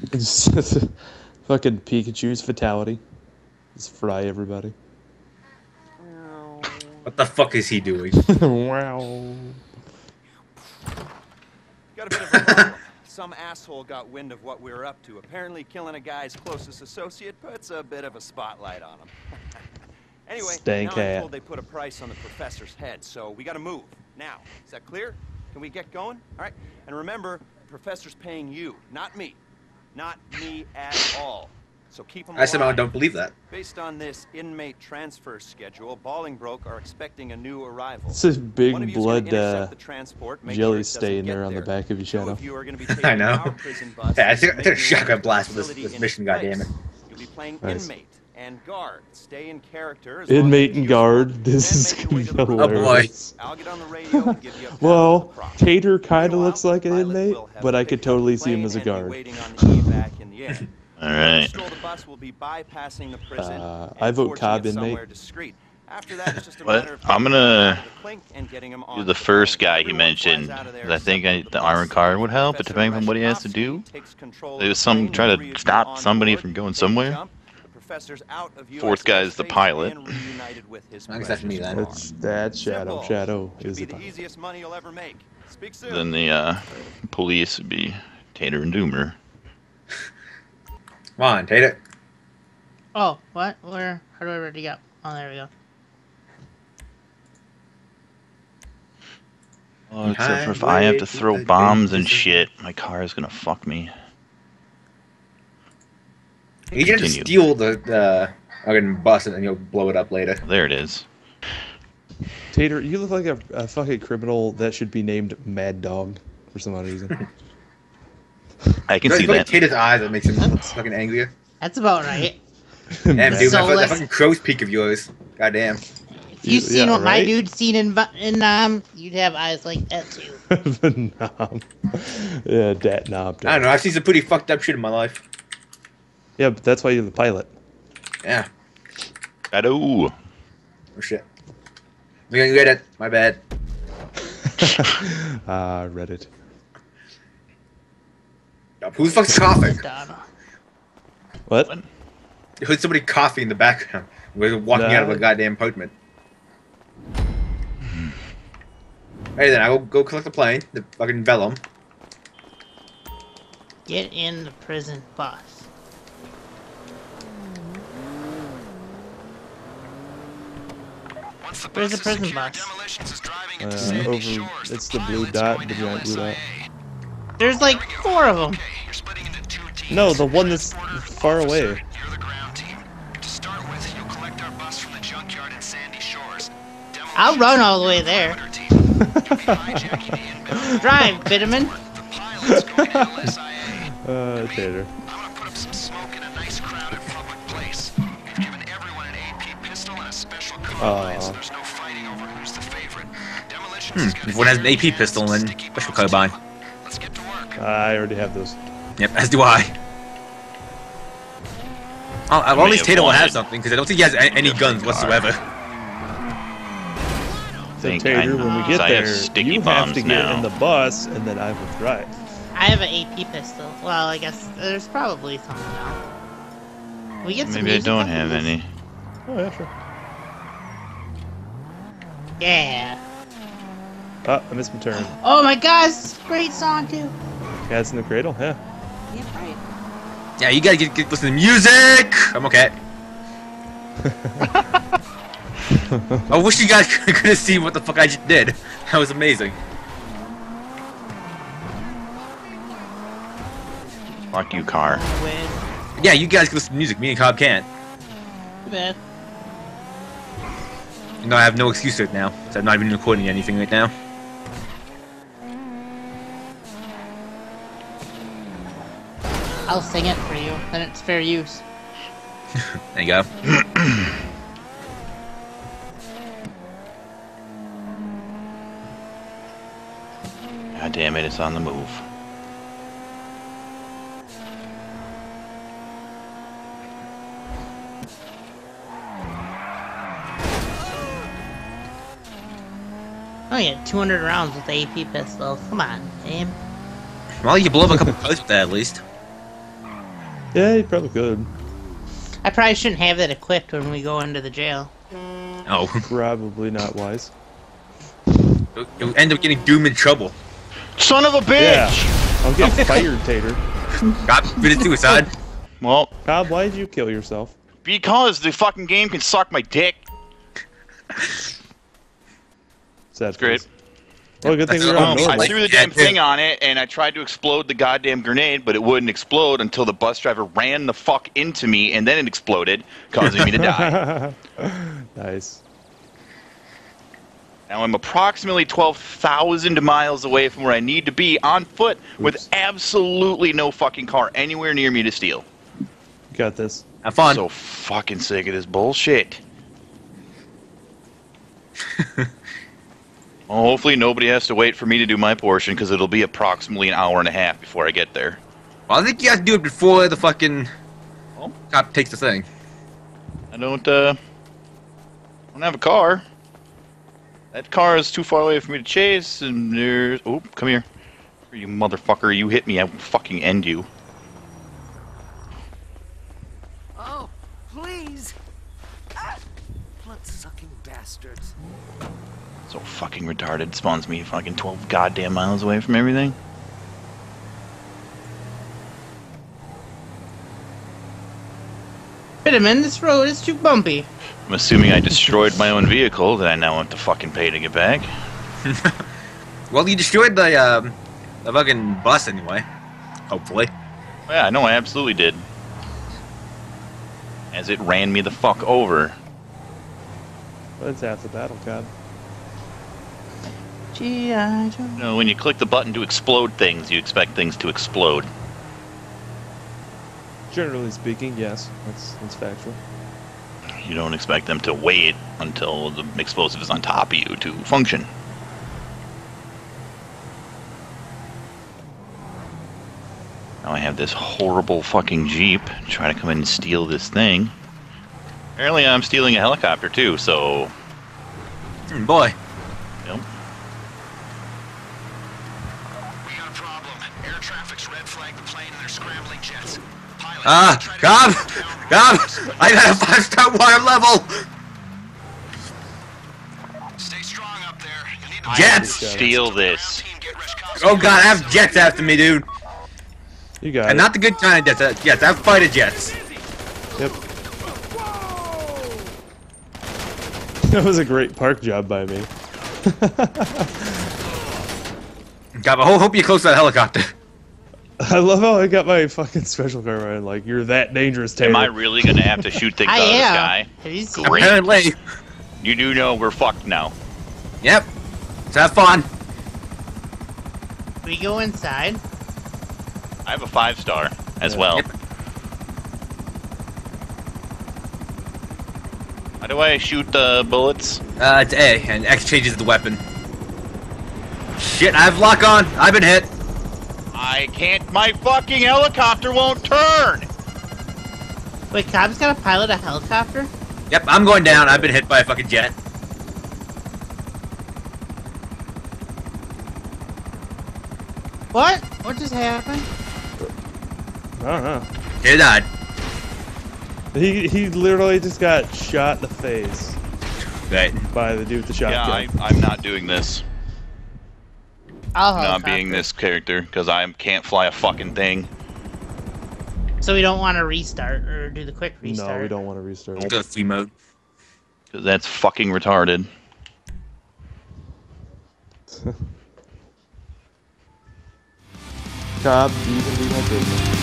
Fucking Pikachu's fatality. Just fry everybody. What the fuck is he doing? wow. Got a bit of a problem. Some asshole got wind of what we were up to. Apparently, killing a guy's closest associate puts a bit of a spotlight on him. anyway, Stank now I'm told they put a price on the professor's head, so we got to move now. Is that clear? Can we get going? All right. And remember, the professor's paying you, not me, not me at all. So keep them. I somehow don't believe that. Based on this inmate transfer schedule, Bolingbroke are expecting a new arrival. It's a big One of you's gonna blood uh, transport, jelly sure stain there on the back of your shadow. of you are be I know. prison bus Yeah, I and took, I a shotgun blast to with this, this mission, place. goddammit. You'll be playing Nice. inmate and guard. Stay in character. as Inmate and guard. This is make your way gonna be the. Oh, boy. hilarious. I'll get on the radio and give you a pass Well, to the prop. Tater kind of looks like an inmate, but I could totally see him as a guard. waiting on the evac in the air. All right. The bus will be bypassing the prison. Uh, I vote Cob it inmate. somewhere discreet. After that, it's just a What? matter of I'm gonna him out of the clink and getting him Do the first guy he mentioned. flies out of there 'cause I think I, the for iron bus. card would help, but Professor depending on what he has to do. Rashkovsky takes control of There was some plane, trying to three of you stop somebody from going somewhere. Jump. The professor's out of Fourth guy is the pilot. with his I that's me then. car. It's that shadow. Simple. Shadow Should is be the the easiest money you'll ever make. Speak soon. Then the uh, police would be Tater and Doomer. Come on, Tater. Oh, what? Where? How do I ready go? Oh, there we go. Oh, except for if I have to throw bombs and shit, my car is gonna fuck me. You can just Continue. steal the the fucking bus and then you'll blow it up later. There it is. Tater, you look like a, a fucking criminal that should be named Mad Dog for some odd reason. I can see that. Tater's eyes that makes him fucking angrier. That's about right. Damn, dude, that, that fucking crow's peak of yours. Goddamn. If you You- seen yeah, what my right? dude seen in Vi- in um, you'd have eyes like that too. the knob. Yeah, dat knob. I don't know. I've seen some pretty fucked up shit in my life. Yeah, but that's why you're the pilot. Yeah. Shadow. Oh shit. We gonna get it. My bad. Ah, Reddit. Who the fuck's coughing? What? What? Who's somebody coughing in the background? We're walking out of a goddamn apartment. Hey, then I will go collect the plane, the fucking Velum. Get in the prison bus. Where's the prison box? Uh, over. It's the blue dot, the giant blue dot. There's like four of them. No, the one that's far away. I'll run all the way there. Drive, Bitterman. Uh, Tater. Aw. Hmm. If one has an AP pistol, and special carbine. I already have those. Yep, as do I. Oh, well, may at least have Tato will have something, because I don't think he has a- any guns whatsoever. So Think Tater, when we get there, sticky you have to get now. in the bus, and then I will drive. I have an AP pistol. Well, I guess there's probably something now. We get some Maybe I don't have this? any. Oh yeah, sure. Yeah. Ah, I missed my turn. Oh my gosh, this a great song too. Cats in the Cradle, yeah. Yeah, right. Yeah, you gotta get, get listen to music! I'm okay. I wish you guys could have seen what the fuck I just did. That was amazing. Fuck you, car. Yeah, you guys can listen to music, me and Cob can't. Too bad. No, I have no excuse right now, so I'm not even recording anything right now. I'll sing it for you. Then it's fair use. There you go. God damn it, it's on the move. Oh yeah, 200 rounds with the AP pistol. Come on, aim. Well, you blow up a couple posts with that at least. Yeah, you probably could. I probably shouldn't have that equipped when we go into the jail. Oh, Probably not wise. you'll you'll end up getting Doom in trouble. Son of a bitch! Yeah. I'll get fired, Tater. God, committed suicide. Well, Cob, why did you kill yourself? because the fucking game can suck my dick. Sad great. face. Well, good thing That's we're all on I'm I threw the damn thing on it, and I tried to explode the goddamn grenade, but it wouldn't explode until the bus driver ran the fuck into me, and then it exploded, causing me to die. nice. Now I'm approximately 12,000 miles away from where I need to be on foot with absolutely no fucking car anywhere near me to steal. You got this. Have fun. So fucking sick of this bullshit. well, hopefully nobody has to wait for me to do my portion because it'll be approximately an hour and a half before I get there. well, I think you have to do it before the fucking Oh. cop takes the thing. I don't, uh, I don't have a car. That car is too far away for me to chase, and there's. Oh, come here. You motherfucker, you hit me, I will fucking end you. Oh, please! Ah, Blood-sucking bastards. So fucking retarded. Spawns me fucking 12 goddamn miles away from everything. Wait a minute, this road is too bumpy. I'm assuming I destroyed my own vehicle that I now have to fucking pay to get back. Well, you destroyed the um, the fucking bus anyway. Hopefully. Yeah, I know I absolutely did. As it ran me the fuck over. That's half the battle, Cob. G.I. Joe. You know, when you click the button to explode things, you expect things to explode. Generally speaking, yes. That's that's factual. You don't expect them to wait until the explosive is on top of you to function. Now I have this horrible fucking Jeep trying to come in and steal this thing. Apparently I'm stealing a helicopter too, so Hmm, boy. yep. We got a problem. Air traffic's red flagged the plane and they're scrambling jets. Pilot, Ah, try to Cob! slow down. Cob! I got a five star water level! Stay strong up there. You need to Jets! Steal this. Team, get Rashkovsky Oh god, I have jets after me, dude. You got And it. not the good kind of jets. uh, Jets, I have fighter jets. Yep. That was a great park job by me. God, I hope you're close that helicopter. I love how I got my fucking special car running. Like, you're that dangerous, Taylor. Am I really gonna have to shoot things I out of the am. sky? Have you Great. Apparently. You do know we're fucked now. Yep. Let's have fun. We go inside. I have a five star as Yeah. well. Yep. How do I shoot the bullets? Uh, it's A, and X changes the weapon. Shit, I have lock on. I've been hit. I can't. My fucking helicopter won't turn. Wait, Cob's got to pilot a helicopter? Yep, I'm going down. I've been hit by a fucking jet. What? What just happened? I don't know. He died. He, he literally just got shot in the face Right. by the dude with the Yeah, shotgun. I, I'm not doing this. I'll Not being helicopter. this character because I can't fly a fucking thing. So we don't want to restart or do the quick restart. no, we don't want to restart. Go free mode. Because that's fucking retarded. Cob, you can be my business.